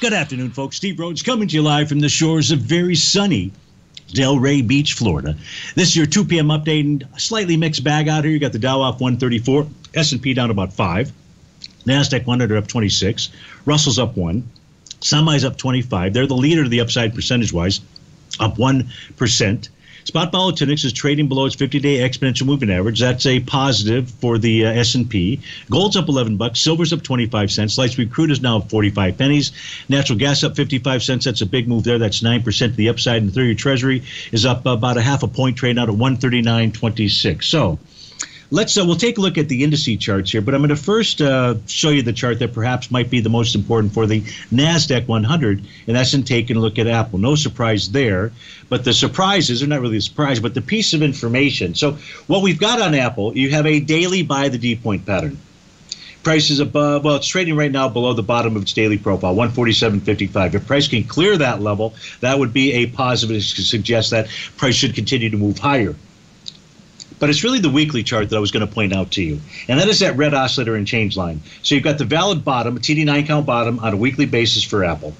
Good afternoon, folks. Steve Rhodes coming to you live from the shores of very sunny Delray Beach, Florida. This is your 2 p.m. update and slightly mixed bag out here. You got the Dow off 134, S&P down about 5, NASDAQ 100 up 26, Russell's up 1, semis up 25. They're the leader of the upside percentage-wise, up 1%. Spot Volatility is trading below its 50-day exponential moving average. That's a positive for the uh, S&P. Gold's up 11 bucks. Silver's up 25 cents. Light sweet crude is now 45 pennies. Natural gas up 55 cents. That's a big move there. That's 9% to the upside. And the 30-year Treasury is up about a half a point, trading out at 139.26. So Let's uh, we'll take a look at the indice charts here, but I'm going to first uh, show you the chart that perhaps might be the most important for the Nasdaq 100, and that's in taking a look at Apple. No surprise there, but the surprises are not really a surprise, but the piece of information. So what we've got on Apple, you have a daily buy the D point pattern. Price is above, well, it's trading right now below the bottom of its daily profile, 147.55. If price can clear that level, that would be a positive to suggest that price should continue to move higher. But it's really the weekly chart that I was going to point out to you. And that is that red oscillator and change line. So you've got the valid bottom, a TD9 count bottom on a weekly basis for Apple.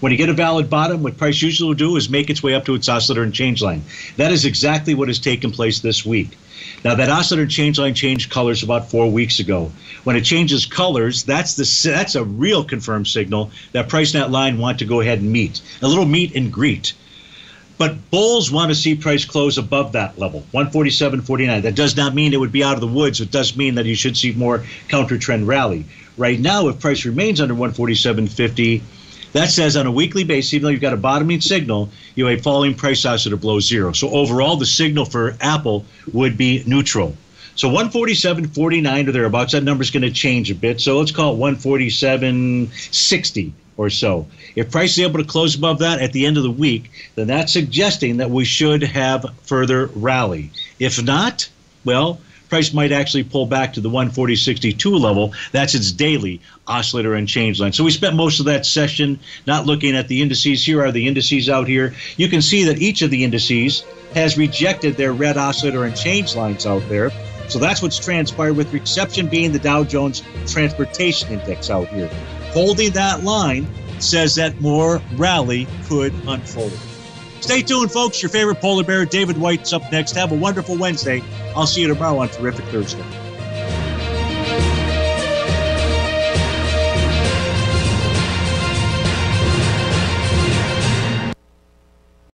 When you get a valid bottom, what price usually will do is make its way up to its oscillator and change line. That is exactly what has taken place this week. Now that oscillator and change line changed colors about four weeks ago. When it changes colors, that's the that's a real confirmed signal that price net line want to go ahead and meet. A little meet and greet. But bulls want to see price close above that level, 147.49. That does not mean it would be out of the woods. It does mean that you should see more counter trend rally. Right now, if price remains under 147.50, that says on a weekly basis, even though you've got a bottoming signal, you have a falling price oscillator below zero. So overall, the signal for Apple would be neutral. So 147.49 or thereabouts, that number is going to change a bit. So let's call it 147.60 or so. If price is able to close above that at the end of the week, then that's suggesting that we should have further rally. If not, well, price might actually pull back to the 140.62 level. That's its daily oscillator and change line. So we spent most of that session not looking at the indices. Here are the indices out here. You can see that each of the indices has rejected their red oscillator and change lines out there. So that's what's transpired with the exception being the Dow Jones Transportation Index out here holding that line says that more rally could unfold. Stay tuned, folks. Your favorite polar bear, David White's up next. Have a wonderful Wednesday. I'll see you tomorrow on Terrific Thursday.